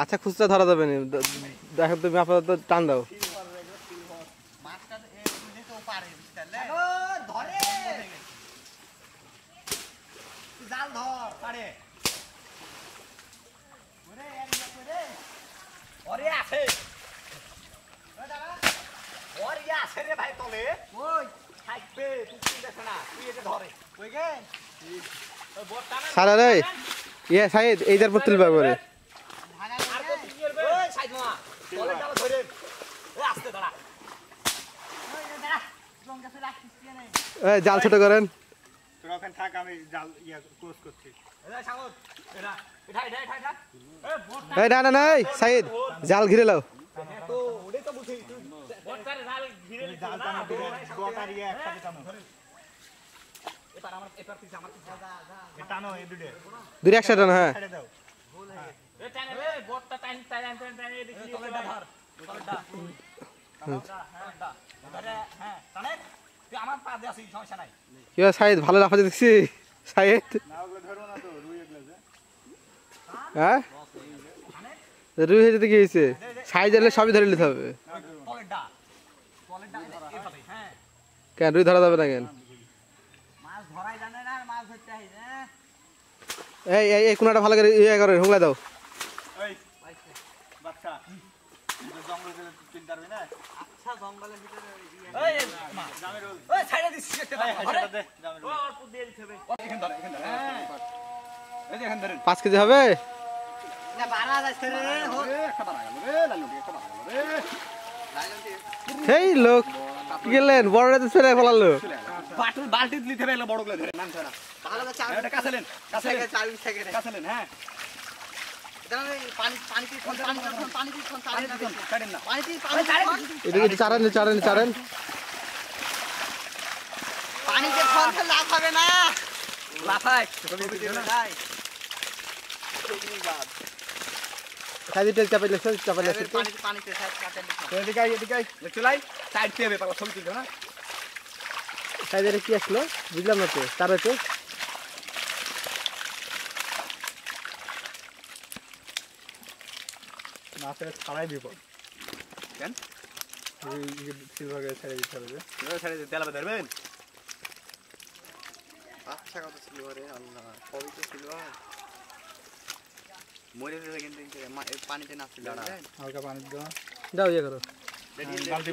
আচ্ছা খুচরা ধরা যাবে না। দেখো তুমি আপাতত টান দাও। জাল ধর পারে। ওরে আছে। ওরে আছে রে ভাই তলে। ওই থাকবে তুই চিন্তা না তুই এটা ধরে। ওই গে? সারা রে। ইয়ে সাইদ এইটার পর তুলবে করে এই জাল ছোট করেন। ইয়া এই না না না এই সাইদ জাল ঘিরে লাও। জাল ঘিরে এবার আমার এবার তুই আমার পিছে যা। যা এ টানো এই দুটো। দুই একসাথে হ্যাঁ। ছেড়ে দাও। এ টানে রে বোটটা টান টান টান টান এই দেখি তলেটা ধর। তলেটা হ্যাঁ হ্যাঁ কি সাইদ ভালো লাফাতে দেখছি। সাইদ। হ্যাঁ? রুই হয়ে যেতে কি হয়েছে? সাইজ এলে সবই ধরে নিতে হবে। হ্যাঁ। কেন রুই ধরা যাবে না কেন? এই এই এই কোনাটা ভালো করে ইয়ে করে হুংলা দাও। ওই বাচ্চা জঙ্গল চিন্তা পারবি না? আচ্ছা জঙ্গলের ভিতরে এই মা জামের ওই। ছাইড়া দিছিস একটা ধরে দে জামের ও অল্প দিয়ে দিতে হবে এখানে ধর এখানে ধর এই যে এখানে ধরেন পাঁচ কেজি হবে? না বাড়া যাচ্ছে রে। হো একটা বাড়া গেল রে লালু একটা বাড়া গেল রে। সেই লোক গেলেন বড় রাতে ছেড়ে ফেলালো। বাটুল বালতি দিতে হবে বড়গুলো ধরে। নাম ছাড়া ভালো করে চার এটা কাছেলেন কাছেলেন চাবি থেকে রে কাছেলেন হ্যাঁ। চারেন চারেন চারেন পানি কে লাভ হবে না। তাই। তেল চাপাই লেছে চাপাই লেছে পানি পানি সাইড কাটে। এদিকে এদিকে চলাই সাইড দিয়ে পালা ছবি তুলবে না। এর কি আসলো? বুঝলাম না তো তার হচ্ছে মাছের ছাড়াই বিপদ কেন? সিলভারে ছেড়ে দিতে হবে ছেড়ে দিতে তেলাবে ধরবেন? আচ্ছা কত আল্লাহ তো মরে গেছে কিন্তু পানিতে নাচছিল হালকা পানি দাও। দাও ইয়ে করো। বালতি বালতি।